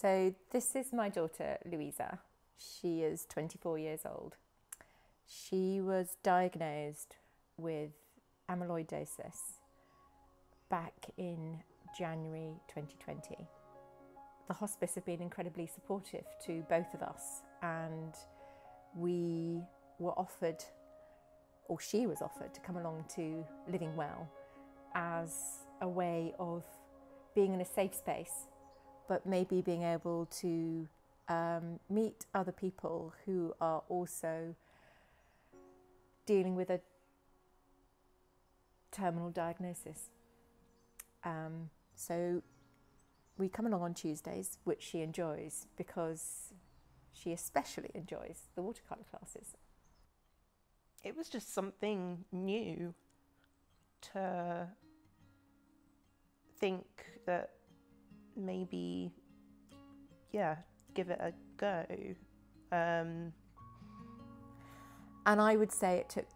So, this is my daughter, Louisa. She is 24 years old. She was diagnosed with amyloidosis back in January 2020. The hospice have been incredibly supportive to both of us, and we were offered, or she was offered, to come along to Living Well as a way of being in a safe space, but maybe being able to um, meet other people who are also dealing with a terminal diagnosis. Um, so we come along on Tuesdays, which she enjoys because she especially enjoys the watercolour classes. It was just something new to think that maybe, yeah, give it a go. Um, and I would say it took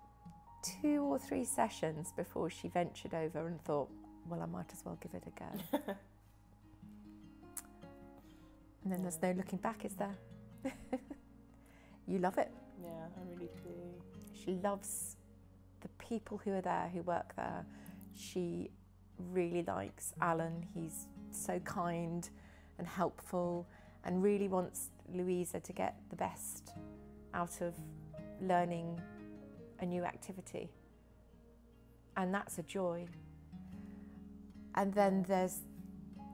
two or three sessions before she ventured over and thought, well, I might as well give it a go. and then there's no looking back, is there? you love it. Yeah, I really do. She loves the people who are there, who work there. She really likes Alan. He's so kind and helpful and really wants Louisa to get the best out of learning a new activity. And that's a joy. And then there's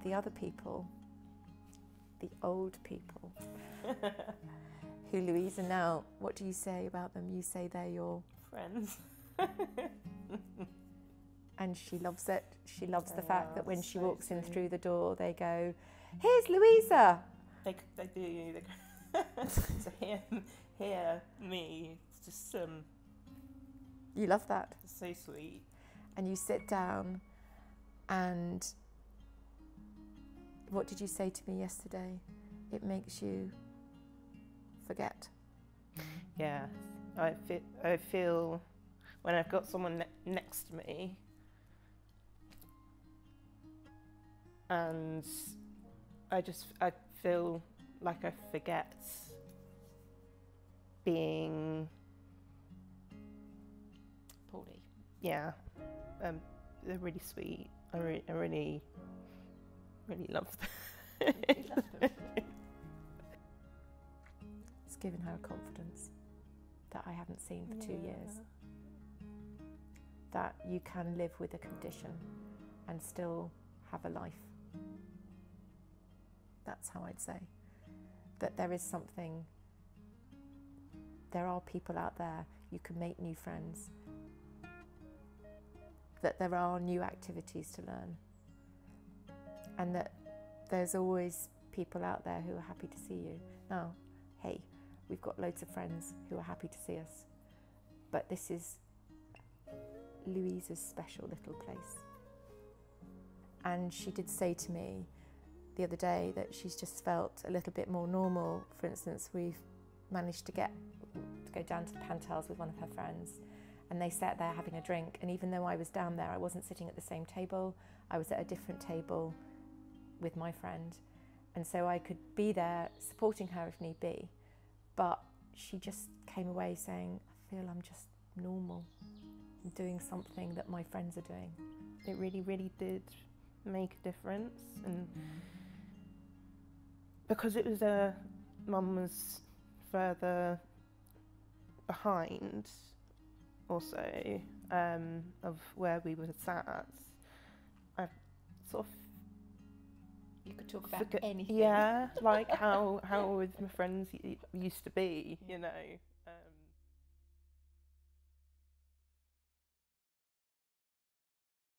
the other people, the old people, who Louisa now, what do you say about them? You say they're your friends. and she loves it. She loves the fact that when she so walks in sweet. through the door, they go, Here's Louisa. They, they do. They, to hear, hear me, it's just um, You love that. so sweet. And you sit down, and what did you say to me yesterday? It makes you forget. Yeah, I feel, I feel when I've got someone ne- next to me and I just I feel like I forget being poorly. yeah um, they're really sweet I, re- I really really love them It's given her a confidence that I haven't seen for two years. That you can live with a condition and still have a life. That's how I'd say. That there is something, there are people out there, you can make new friends. That there are new activities to learn. And that there's always people out there who are happy to see you. Now, hey, we've got loads of friends who are happy to see us, but this is Louisa's special little place. And she did say to me the other day that she's just felt a little bit more normal. For instance, we've managed to get to go down to the Pantiles with one of her friends, and they sat there having a drink. And even though I was down there, I wasn't sitting at the same table. I was at a different table with my friend, and so I could be there supporting her if need be. But she just came away saying, I feel I'm just normal, doing something that my friends are doing. it really really did make a difference and because it was a mum was further behind also um, of where we were sat I sort of You could talk about forget- yeah like how how with my friends used to be you know